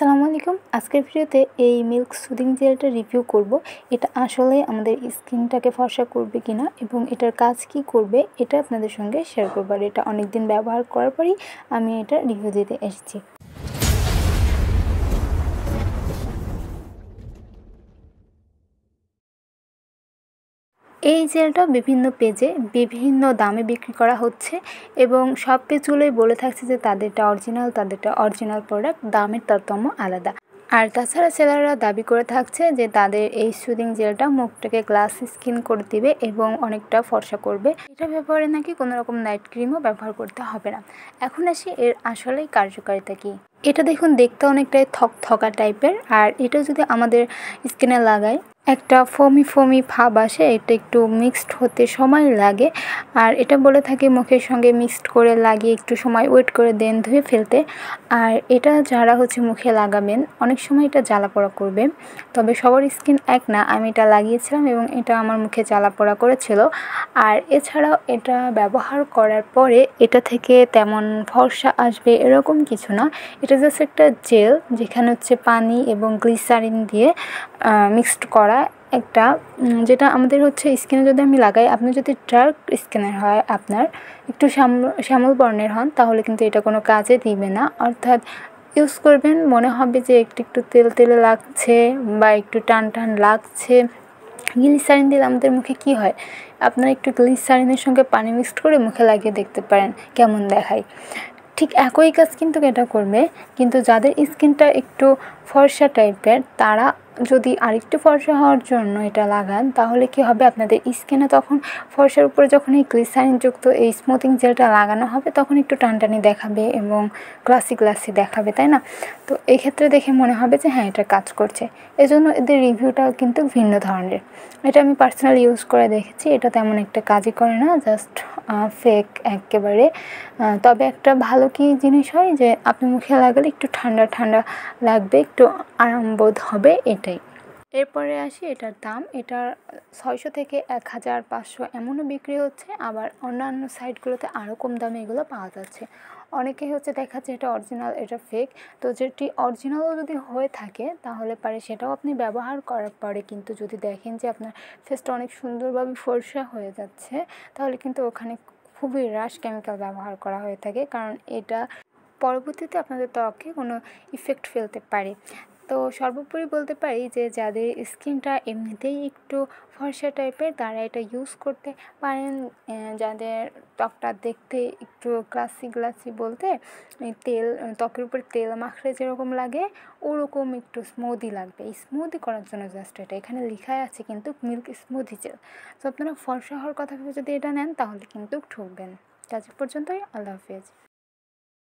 আসসালামু আলাইকুম। আজকের ভিডিওতে এই মিল্ক সুদিং জেলটা রিভিউ করব। এটা আসলে আমাদের স্কিনটাকে ফর্সা করবে কিনা এবং এটার কাজ কি করবে, এটা আপনাদের সঙ্গে শেয়ার করব। আর এটা অনেকদিন ব্যবহার করার পরই আমি এটা রিভিউ দিতে এসেছি। এই জেলটা বিভিন্ন পেজে বিভিন্ন দামে বিক্রি করা হচ্ছে এবং সব পেজগুলোই বলে থাকছে যে তাদেরটা অরিজিনাল তাদেরটা অরিজিনাল প্রোডাক্ট দামের তারতম্য আলাদা। আর তাছাড়া সেলাররা দাবি করে থাকছে যে তাদের এই সুদিং জেলটা মুখটাকে গ্লাস স্কিন করে দিবে এবং অনেকটা ফর্সা করবে। এটা ব্যবহারে নাকি কোনো রকম নাইট ক্রিমও ব্যবহার করতে হবে না। এখন আসি এর আসলেই কার্যকারিতা কী। এটা দেখুন দেখতে অনেকটাই থক থকা টাইপের আর এটা যদি আমাদের স্কিনে লাগায় একটা ফমি ফমি ভাব আসে, এটা একটু মিক্সড হতে সময় লাগে। আর এটা বলে থাকে মুখের সঙ্গে মিক্সড করে লাগিয়ে একটু সময় ওয়েট করে দেন ধুয়ে ফেলতে। আর এটা যারা হচ্ছে মুখে লাগাবেন, অনেক সময় এটা জ্বালাপোড়া করবে। তবে সবার স্কিন এক না, আমি এটা লাগিয়েছিলাম এবং এটা আমার মুখে জ্বালা পোড়া করেছিল। আর এছাড়াও এটা ব্যবহার করার পরে এটা থেকে তেমন ফর্সা আসবে এরকম কিছু না। এটা জাস্ট একটা জেল যেখানে হচ্ছে পানি এবং গ্লিসারিন দিয়ে মিক্সড করা একটা যেটা আমাদের হচ্ছে স্কিনে যদি আমি লাগাই, আপনি যদি ডার্ক স্কিনের হয় আপনার, একটু শ্যামল বর্ণের হন, তাহলে কিন্তু এটা কোনো কাজে দিবে না। অর্থাৎ ইউজ করবেন, মনে হবে যে একটু একটু তেল তেলে লাগছে বা একটু টান টান লাগছে। গ্লিসারিন দিলে আমাদের মুখে কি হয়? আপনারা একটু গ্লিসারিনের সঙ্গে পানি মিক্সড করে মুখে লাগিয়ে দেখতে পারেন, কেমন দেখায়। ঠিক একই কাজ কিন্তু এটা করবে, কিন্তু যাদের স্কিনটা একটু ফর্সা টাইপের তারা যদি আরেকটু ফর্সা হওয়ার জন্য এটা লাগান, তাহলে কি হবে? আপনাদের স্কিনে তখন ফর্সার উপরে যখন এই গ্লিসারিনযুক্ত এই স্মুথিং জেলটা লাগানো হবে, তখন একটু টানটানি দেখাবে এবং গ্লাসি গ্লাসি দেখাবে, তাই না? তো এক্ষেত্রে দেখে মনে হবে যে হ্যাঁ এটা কাজ করছে। এজন্য এদের রিভিউটা কিন্তু ভিন্ন ধরনের। এটা আমি পার্সোনালি ইউজ করে দেখেছি, এটা তেমন একটা কাজই করে না জাস্ট ফেক একেবারে। তবে একটা ভালো কি জিনিস হয় যে, আপনি মুখে লাগালে একটু ঠান্ডা ঠান্ডা লাগবে, একটু আরামবোধ হবে, এটাই। এরপরে আসি, এটার দাম। এটার ছয়শো থেকে এক হাজার পাঁচশো এমনও বিক্রি হচ্ছে। আবার অন্যান্য সাইটগুলোতে আরও কম দামে এগুলো পাওয়া যাচ্ছে। অনেকে হচ্ছে দেখাচ্ছে এটা অরিজিনাল, এটা ফেক তো যেটি অরিজিনালও যদি হয়ে থাকে, তাহলে পারে সেটাও আপনি ব্যবহার করার পরে কিন্তু যদি দেখেন যে আপনার ফেসটা অনেক সুন্দরভাবে ফর্সা হয়ে যাচ্ছে, তাহলে কিন্তু ওখানে খুবই রাশ কেমিক্যাল ব্যবহার করা হয়ে থাকে। কারণ এটা পরবর্তীতে আপনাদের ত্বকে কোনো ইফেক্ট ফেলতে পারে। তো সর্বোপরি বলতে পারি যে যাদের স্কিনটা এমনিতেই একটু ফর্সা টাইপের, তারা এটা ইউজ করতে পারেন। যাদের ত্বকটা দেখতে একটু গ্লাসি গ্লাসি বলতে তেল, ত্বকের উপরে তেল মাখলে যেরকম লাগে, ওরকম একটু স্মুদি লাগবে। এই স্মুদি করার জন্য জাস্ট এটা। এখানে লেখাই আছে কিন্তু মিল্ক স্মুদি জেল তো আপনারা ফর্সা হওয়ার কথা ভেবে যদি এটা নেন, তাহলে কিন্তু ঠকবেন। আজ পর্যন্তই। আল্লাহ হাফিজ।